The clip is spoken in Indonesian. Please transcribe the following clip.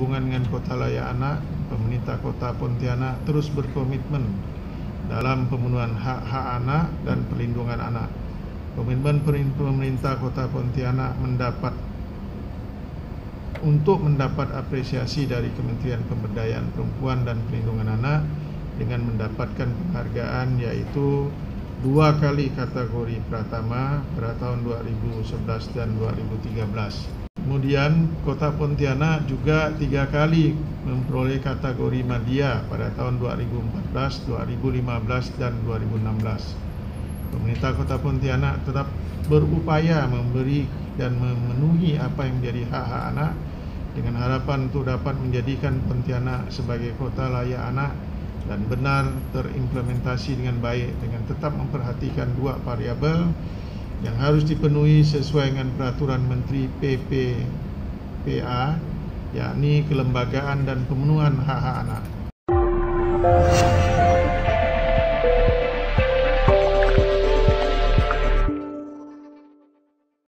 Hubungan dengan Kota Layak Anak, pemerintah Kota Pontianak terus berkomitmen dalam pemenuhan hak-hak anak dan perlindungan anak. Komitmen pemerintah Kota Pontianak mendapat untuk mendapat apresiasi dari Kementerian Pemberdayaan Perempuan dan Perlindungan Anak dengan mendapatkan penghargaan yaitu dua kali kategori Pratama pada tahun 2011 dan 2013. Kemudian Kota Pontianak juga tiga kali memperoleh kategori Madya pada tahun 2014, 2015 dan 2016. Pemerintah Kota Pontianak tetap berupaya memberi dan memenuhi apa yang menjadi hak-hak anak dengan harapan untuk dapat menjadikan Pontianak sebagai kota layak anak dan benar terimplementasi dengan baik dengan tetap memperhatikan dua variabel yang harus dipenuhi sesuai dengan peraturan Menteri PPPA yakni kelembagaan dan pemenuhan hak-hak anak.